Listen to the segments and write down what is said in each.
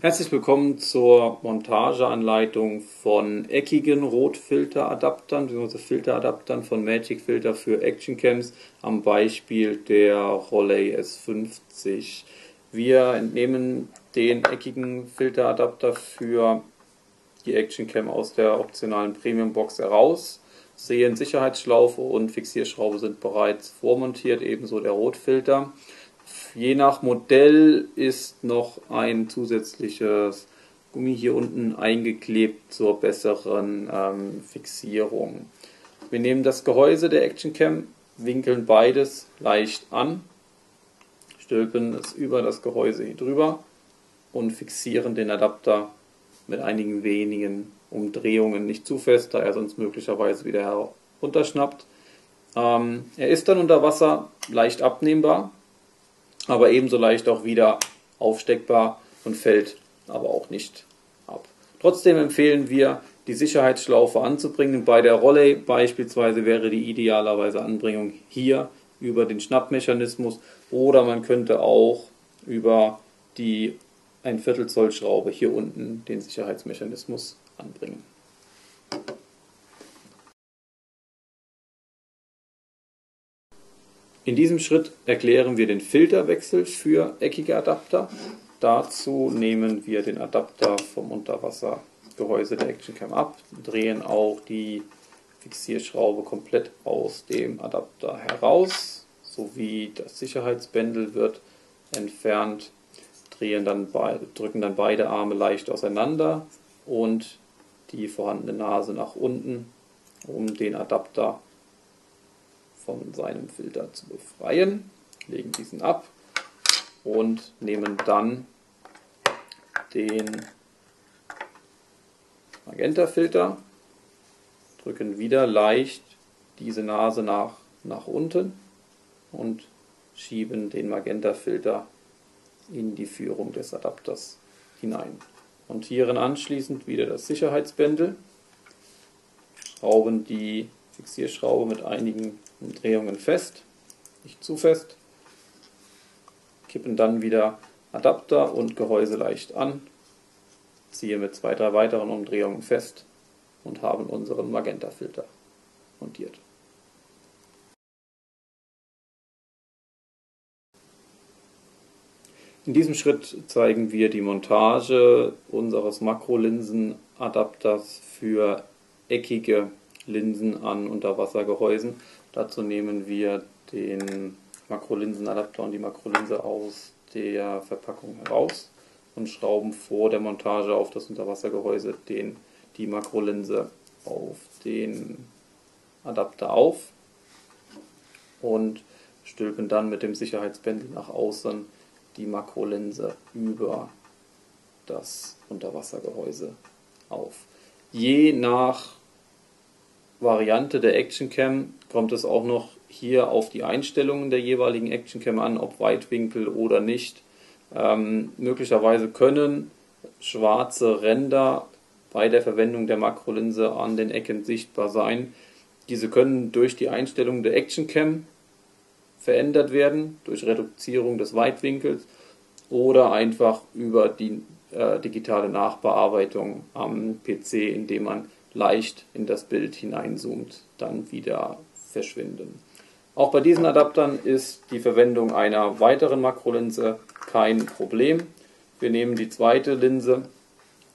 Herzlich willkommen zur Montageanleitung von eckigen Rotfilteradaptern bzw. Filteradaptern von Magic Filter für Action Cams am Beispiel der Roley S50. Wir entnehmen den eckigen Filteradapter für die Action Cam aus der optionalen Premium Box heraus. Sehen Sicherheitsschlaufe und Fixierschraube sind bereits vormontiert, ebenso der Rotfilter. Je nach Modell ist noch ein zusätzliches Gummi hier unten eingeklebt zur besseren ähm, Fixierung. Wir nehmen das Gehäuse der Action Cam, winkeln beides leicht an, stülpen es über das Gehäuse hier drüber und fixieren den Adapter mit einigen wenigen Umdrehungen nicht zu fest, da er sonst möglicherweise wieder herunterschnappt. Ähm, er ist dann unter Wasser leicht abnehmbar, aber ebenso leicht auch wieder aufsteckbar und fällt aber auch nicht ab. Trotzdem empfehlen wir, die Sicherheitsschlaufe anzubringen. Bei der Rolle beispielsweise wäre die idealerweise Anbringung hier über den Schnappmechanismus oder man könnte auch über die ein Viertel Zoll Schraube hier unten den Sicherheitsmechanismus anbringen. In diesem Schritt erklären wir den Filterwechsel für eckige Adapter. Dazu nehmen wir den Adapter vom Unterwassergehäuse der ActionCam ab, drehen auch die Fixierschraube komplett aus dem Adapter heraus, sowie das Sicherheitsbändel wird entfernt, drehen dann drücken dann beide Arme leicht auseinander und die vorhandene Nase nach unten, um den Adapter von seinem Filter zu befreien. Legen diesen ab und nehmen dann den Magenta-Filter, drücken wieder leicht diese Nase nach, nach unten und schieben den Magenta-Filter in die Führung des Adapters hinein. Montieren anschließend wieder das Sicherheitsbändel, schrauben die Fixierschraube mit einigen Umdrehungen fest, nicht zu fest, kippen dann wieder Adapter und Gehäuse leicht an, ziehe mit zwei, drei weiteren Umdrehungen fest und haben unseren Magenta-Filter montiert. In diesem Schritt zeigen wir die Montage unseres Makrolinsenadapters für eckige Linsen an Unterwassergehäusen. Dazu nehmen wir den Makrolinsenadapter und die Makrolinse aus der Verpackung heraus und schrauben vor der Montage auf das Unterwassergehäuse den, die Makrolinse auf den Adapter auf und stülpen dann mit dem Sicherheitsbändel nach außen die Makrolinse über das Unterwassergehäuse auf. Je nach Variante der Actioncam kommt es auch noch hier auf die Einstellungen der jeweiligen Actioncam an, ob Weitwinkel oder nicht. Ähm, möglicherweise können schwarze Ränder bei der Verwendung der Makrolinse an den Ecken sichtbar sein. Diese können durch die Einstellung der Actioncam verändert werden, durch Reduzierung des Weitwinkels oder einfach über die äh, digitale Nachbearbeitung am PC, indem man leicht in das Bild hineinzoomt, dann wieder verschwinden. Auch bei diesen Adaptern ist die Verwendung einer weiteren Makrolinse kein Problem. Wir nehmen die zweite Linse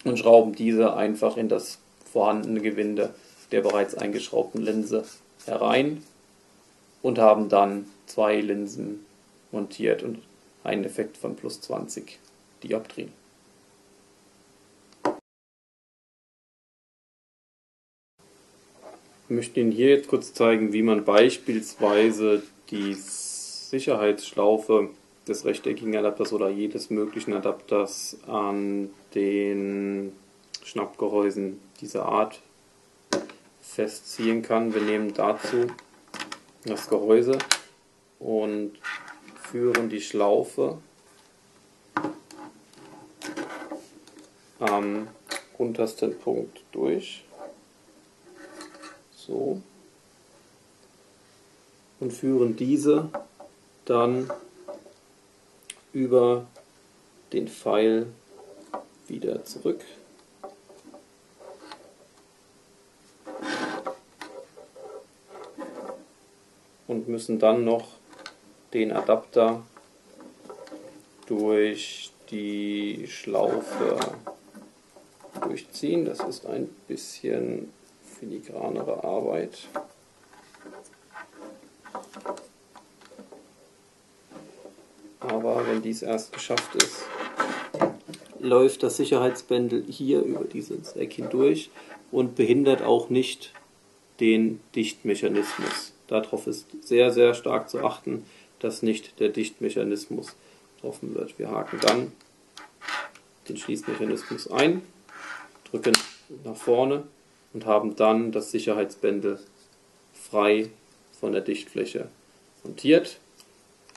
und schrauben diese einfach in das vorhandene Gewinde der bereits eingeschraubten Linse herein und haben dann zwei Linsen montiert und einen Effekt von plus 20 Dioptrien. Möchte Ihnen hier jetzt kurz zeigen, wie man beispielsweise die Sicherheitsschlaufe des rechteckigen Adapters oder jedes möglichen Adapters an den Schnappgehäusen dieser Art festziehen kann. Wir nehmen dazu das Gehäuse und führen die Schlaufe am untersten Punkt durch so und führen diese dann über den Pfeil wieder zurück. Und müssen dann noch den Adapter durch die Schlaufe durchziehen. Das ist ein bisschen filigranere Arbeit. Aber wenn dies erst geschafft ist, läuft das Sicherheitsbändel hier über dieses Eck hindurch und behindert auch nicht den Dichtmechanismus. Darauf ist sehr, sehr stark zu achten, dass nicht der Dichtmechanismus getroffen wird. Wir haken dann den Schließmechanismus ein, drücken nach vorne und haben dann das Sicherheitsbändel frei von der Dichtfläche montiert,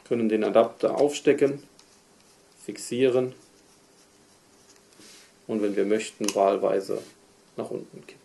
können den Adapter aufstecken, fixieren und wenn wir möchten wahlweise nach unten kippen.